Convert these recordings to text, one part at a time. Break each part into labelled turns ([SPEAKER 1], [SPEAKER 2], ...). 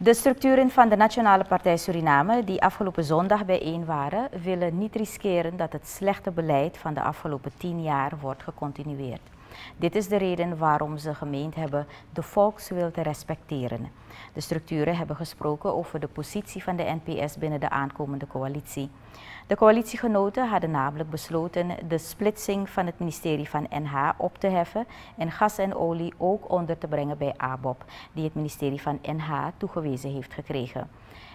[SPEAKER 1] De structuren van de Nationale Partij Suriname die afgelopen zondag bijeen waren, willen niet riskeren dat het slechte beleid van de afgelopen tien jaar wordt gecontinueerd. Dit is de reden waarom ze gemeend hebben de volkswil te respecteren. De structuren hebben gesproken over de positie van de NPS binnen de aankomende coalitie. De coalitiegenoten hadden namelijk besloten de splitsing van het ministerie van NH op te heffen en gas en olie ook onder te brengen bij ABOP, die het ministerie van NH toegewezen heeft gekregen.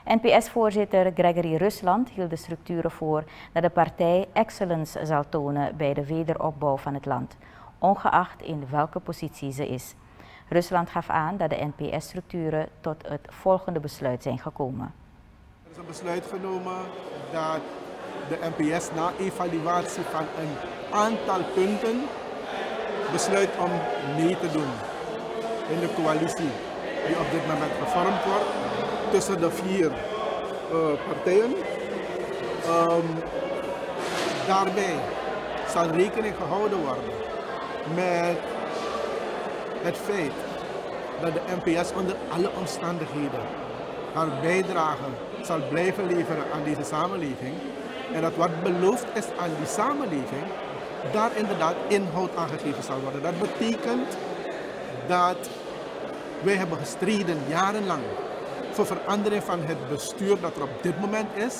[SPEAKER 1] NPS-voorzitter Gregory Rusland hield de structuren voor dat de partij excellence zal tonen bij de wederopbouw van het land ongeacht in welke positie ze is. Rusland gaf aan dat de NPS-structuren tot het volgende besluit zijn gekomen.
[SPEAKER 2] Er is een besluit genomen dat de NPS na evaluatie van een aantal punten besluit om mee te doen in de coalitie die op dit moment gevormd wordt tussen de vier uh, partijen. Um, daarbij zal rekening gehouden worden met het feit dat de NPS onder alle omstandigheden haar bijdrage zal blijven leveren aan deze samenleving. En dat wat beloofd is aan die samenleving, daar inderdaad inhoud aan gegeven zal worden. Dat betekent dat wij hebben gestreden jarenlang voor verandering van het bestuur dat er op dit moment is.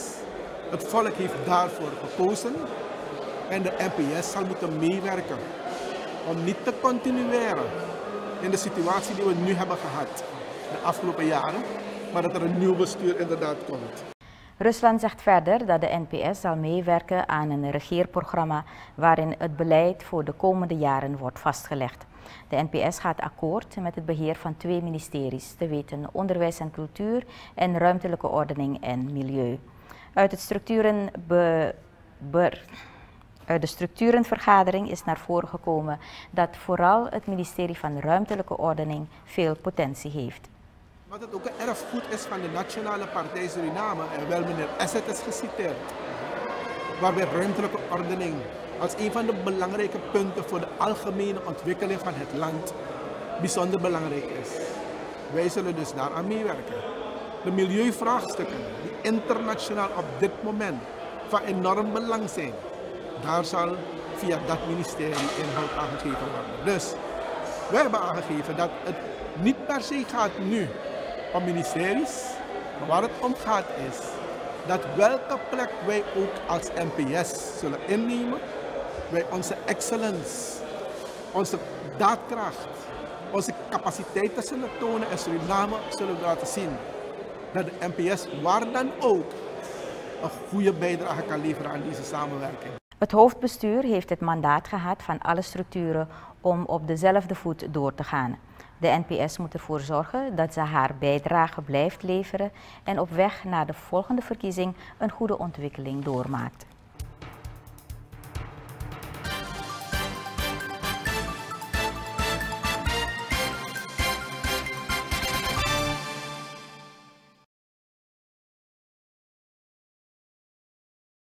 [SPEAKER 2] Het volk heeft daarvoor gekozen en de NPS zal moeten meewerken om niet te continueren in de situatie die we nu hebben gehad de afgelopen jaren, maar dat er een nieuw bestuur inderdaad komt.
[SPEAKER 1] Rusland zegt verder dat de NPS zal meewerken aan een regeerprogramma waarin het beleid voor de komende jaren wordt vastgelegd. De NPS gaat akkoord met het beheer van twee ministeries, te weten onderwijs en cultuur en ruimtelijke ordening en milieu. Uit het structuren be, uit de structurenvergadering is naar voren gekomen dat vooral het ministerie van Ruimtelijke Ordening veel potentie heeft.
[SPEAKER 2] Wat het ook een erfgoed is van de Nationale Partij Suriname, en wel meneer Asset is geciteerd, waarbij ruimtelijke ordening als een van de belangrijke punten voor de algemene ontwikkeling van het land bijzonder belangrijk is. Wij zullen dus daaraan meewerken. De milieuvraagstukken, die internationaal op dit moment van enorm belang zijn, daar zal via dat ministerie inhoud aangegeven worden. Dus wij hebben aangegeven dat het niet per se gaat nu om ministeries, maar waar het om gaat is dat welke plek wij ook als NPS zullen innemen, wij onze excellence, onze daadkracht, onze capaciteiten zullen tonen en Suriname zullen laten zien dat de NPS waar dan ook een goede bijdrage kan leveren aan deze samenwerking.
[SPEAKER 1] Het hoofdbestuur heeft het mandaat gehad van alle structuren om op dezelfde voet door te gaan. De NPS moet ervoor zorgen dat ze haar bijdrage blijft leveren en op weg naar de volgende verkiezing een goede ontwikkeling doormaakt.